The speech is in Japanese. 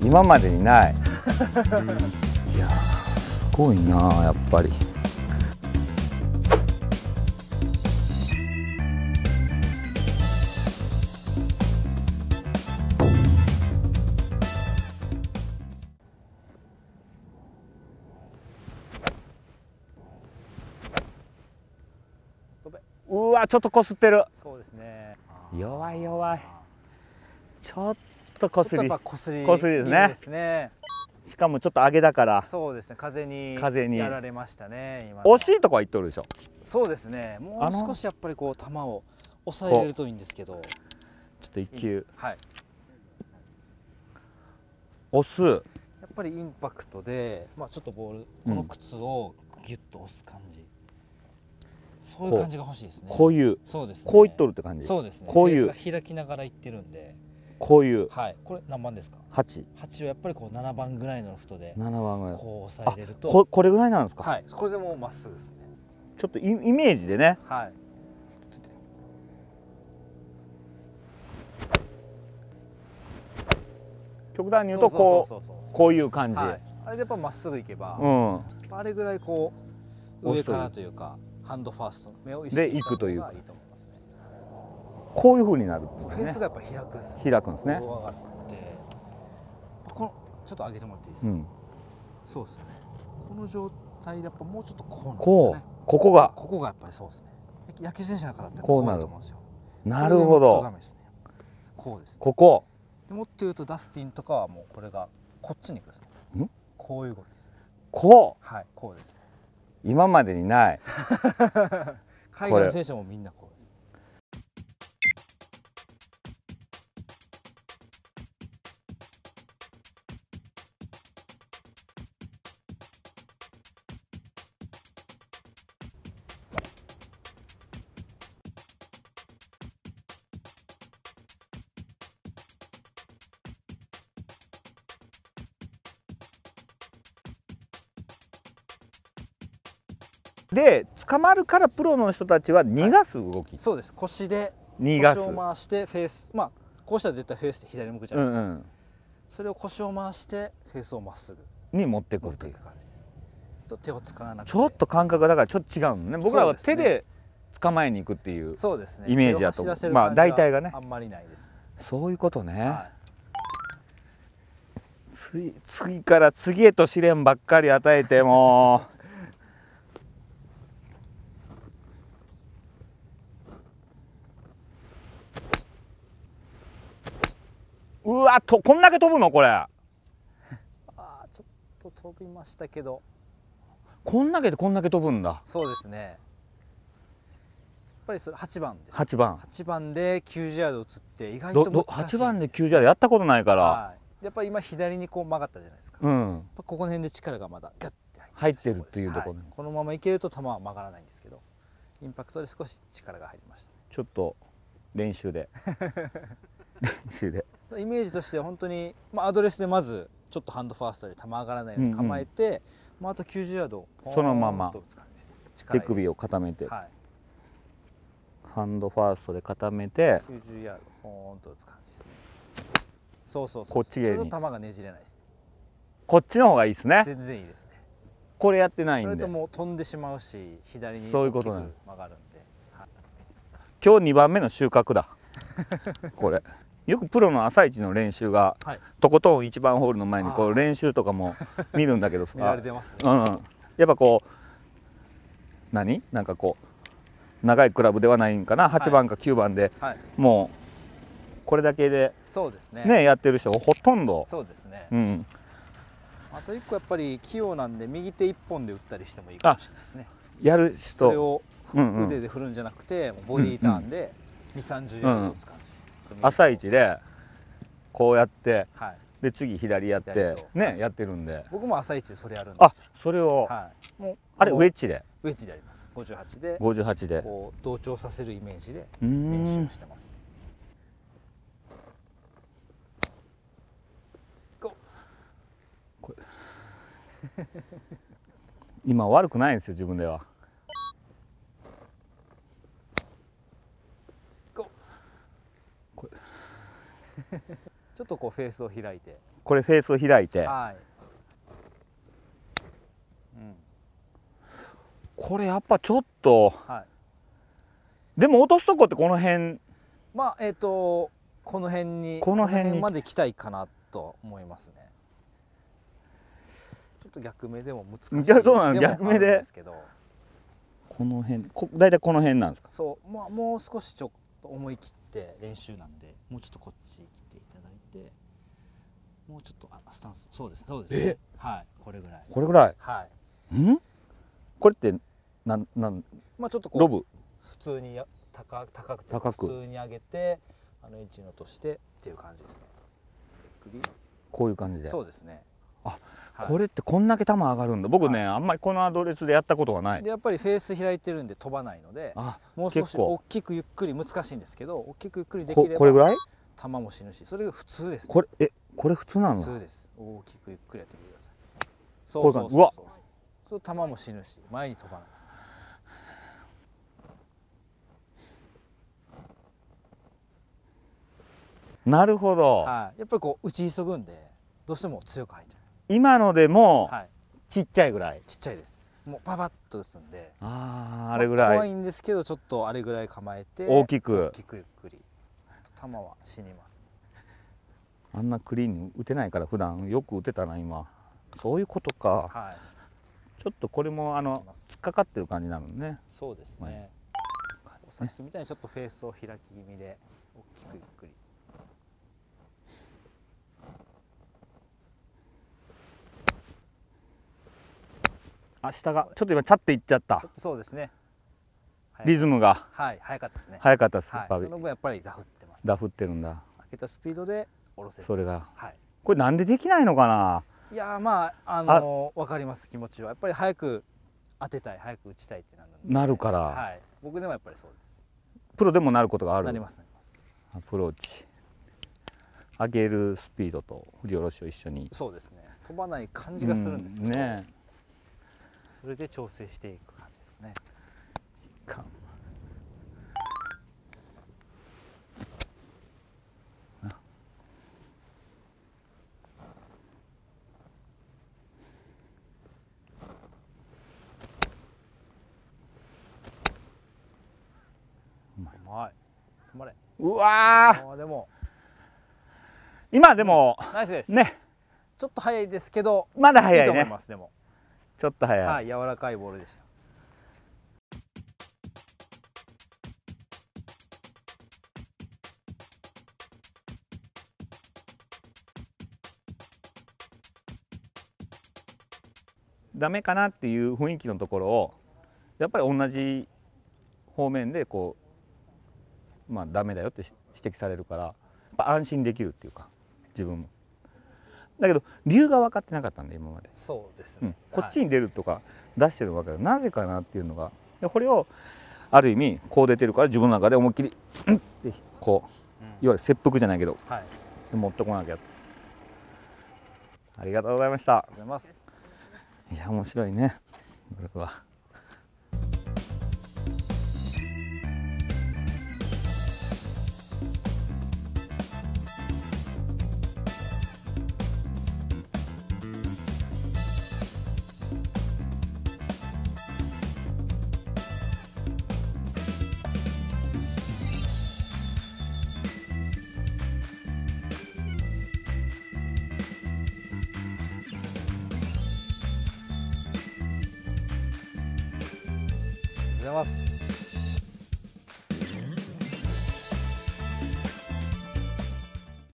今までにない。いやすごいなやっぱり。うわちょっとこすってる。そうですね。弱い弱い。ちょっとこすり。こすりですね。しかもちょっと上げだから。そうですね。風に風に。やられましたね今惜しいとこは言っとるでしょ。そうですね。もう少しやっぱりこう球を抑えれるといいんですけど。ちょっと一球。はい。押す。やっぱりインパクトで、まあ、ちょっとボールうん。この靴をギュッと押す感じ、そういう感じが欲しいですね。こういう。そうですね。こういっとるって感じ。そうですね。こういう。開きながらいってるんでこういう。はい。これ何番ですか？8 8はやっぱりこう7番ぐらいのロフトで7番ぐらい。こう押さえれるとここれぐらいなんですか、はい。これでもうまっすぐですね。ちょっとイイメージでね。はい。極端に言うとこうこういう感じ、はい、あれでやっぱまっすぐいけば、うん。あれぐらいこう押すと上からというかハンドファーストの目を意で識した行くという方こういう風になるフェースがやっぱ開く開くんですね。こう上がって。このちょっと上げてもらっていいですか、うん。そうですよね。この状態でやっぱもうちょっとこうなんですね。ここが。ここがやっぱりそうですね。野球選手の方だったらこうなる。だと思うんですよ。なるほど。メですね。こうですここ。でもっと言うとダスティンとかはもうこれがこっちに行くんですね。ん？こういう動きです。こはいこうですね。う今までにない。海外の選手もみんなこうで捕まるからプロの人たちは逃がす動き、そうです。腰で逃がす。腰を回してフェースまあこうしたら絶対フェースって左向くじゃないですか、うんうん。それを腰を回してフェースをまっすぐ。に持ってくるという。感じです。と手を使わなくて。ちょっと感覚がだからちょっと違うのね。僕らは手で捕まえに行くっていう。そうですね。イメージだと思う。まあ大体がね。あんまりないです、そういうことね、は次次から次へと試練ばっかり与えてもううわとこんだけ飛ぶのこれ。い、あーちょっと飛びましたけど。こんだけでこんだけ飛ぶんだ。そうですね。やっぱりそれ8番です。8番。8番で90ヤード移って意外と難しい8番で90やったことないから、はい、やっぱり今左にこう曲がったじゃないですか、うん。ぱここの辺で力がまだガッて入ってるっていうところはい。このままいけると球は曲がらないんですけどインパクトで少し力が入りましたちょっと練習で 練習で。イメージとしては本当に、まあ、アドレスでまずちょっとハンドファーストで球上がらないように構えて、まあ、あと90ヤードをポーンそのまま。手首を固めて、はい、ハンドファーストで固めて。90ヤードポーンと打つ感じですね。そうそうそうこっち側に球がねじれないです。ねこっちの方がいいですね。全然いいですね。これやってないんで。それともう飛んでしまうし左にそういうことなの大きく曲がるんで、はい。今日2番目の収穫だ。これよくプロの朝一の練習が、はい。とことん1番ホールの前にこう練習とかも 見るんだけどさ。見られてますね。うん。うん、やっぱこう何？なんかこう長いクラブではないんかな？8番か9番で、はい。もうこれだけでそうですね。ねやってる人ほとんど、そうですね、うん、あと一個やっぱり器用なんで右手一本で打ったりしてもいいかもしれないですね。やる人。それをうんうん。腕で振るんじゃなくて、もうボディーターンで2 3 0ヤード打つ感じ、朝一でこうやってはい。で次左やってねやってるんで。僕も朝一でそれやるんですあそれを、はい。もうあれウェッジジで？ウェッジでやります。58で58で。こう同調させるイメージで練ん。習してます、今悪くないんですよ自分では ちょっとこうフェースを開いて。これフェースを開いて。はい、うん。これやっぱちょっとはい、でも落とすとこってこの辺。まあえっ、とこの辺にこの辺に。まで来たいかなと思いますね。ちょっと逆目でも難しい。な逆目でですけど。この辺こ大体この辺なんですか？そう。まあもう少しちょっと思い切って練習なんでもうちょっとこっち来ていただいてもうちょっとあスタンスそうですそうです。ねはいこれぐらい。これぐらい？はい。ん？これってなんなん？まあちょっとこうロブ？普通にや高高くて高く？普通に上げてあのエッジに落としてっていう感じですね。首こういう感じで。そうですね。あはいこれってこんだけ球上がるんだ。僕ね、あんまりこのアドレスでやったことがない。でやっぱりフェース開いてるんで飛ばないのであもう少し大きくゆっくり難しいんですけど大きくゆっくりできこればこれぐらい？球も死ぬしそれが普通ですね。これえこれ普通なの？普通です。大きくゆっくりやってみてください。こそううそうそうそう。そう球も死ぬし前に飛ばないなるほど、はい、やっぱりこう打ち急ぐんでどうしても強く入ってる今のでもはい。ちっちゃいぐらい、ちっちゃいです。もうパパッと打つんで。あああれぐらい。怖いんですけどちょっとあれぐらい構えて大きく。大きくゆっくり。球は死にますあんなクリーンに打てないから普段よく打てたな今。そういうことか。はい。ちょっとこれもあの突っかかってる感じなのね。そうですはい。ねさっきみたいにちょっとフェースを開き気味で大きくゆっくりあ下がちょっと今チャッていっちゃった。そうですね。はいリズムが。はい早かったですね。速かったです、はい、その分やっぱりダフってます。ダフってるんだ。開けたスピードで下ろせる。それが。はい。これなんでできないのかな？いやーまああのわかります気持ちは。やっぱり早く当てたい。早く打ちたいってなるなるから。はい。僕でもやっぱりそうでプロでもなることがある。すなりますなります。アプローチ。上げるスピードと振り下ろしを一緒に。そうですね。飛ばない感じがするんですけど、うねそれで調整していく感じですかね。か。うまい。止まれ。うわでも。今でもナイスです、ね。ちょっと早いですけどまだ早いいいと思いねますでもちょっと早い、はい柔らかいボールでした。ダメかなっていう雰囲気のところをやっぱり同じ方面でこうまあダメだよって指摘されるからやっぱ安心できるっていうか自分もだけど理由が分かってなかったんで今まで、そうですね。うん、こっちに出るとか出してるの分かるなぜかなっていうのが。でこれをある意味こう出てるから自分の中で思いっきりうんこううん。いわゆる切腹じゃないけどはい。あり持ってこなきゃ。ありがとうございました。がとうございます。いや面白いね。ゴルフはございます。